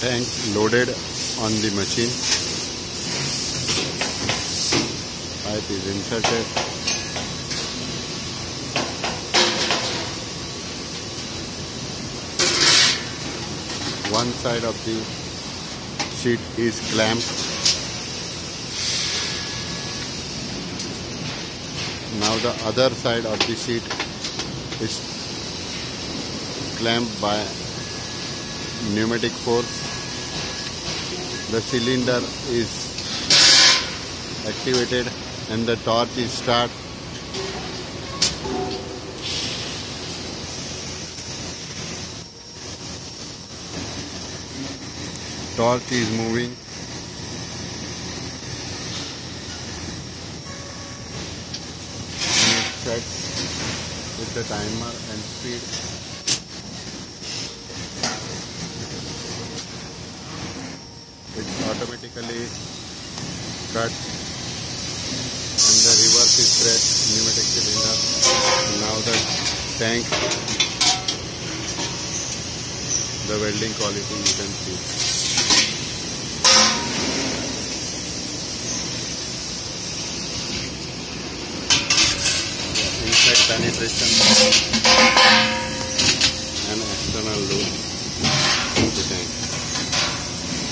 tank loaded on the machine. Pipe is inserted. One side of the sheet is clamped. Now the other side of the sheet is clamped by pneumatic force the cylinder is activated and the torch is start torch is moving. And it sets with the timer and speed it automatically cut and the reverse is press pneumatic cylinder. Now the tank the welding quality you can see. Inside penetration and external loop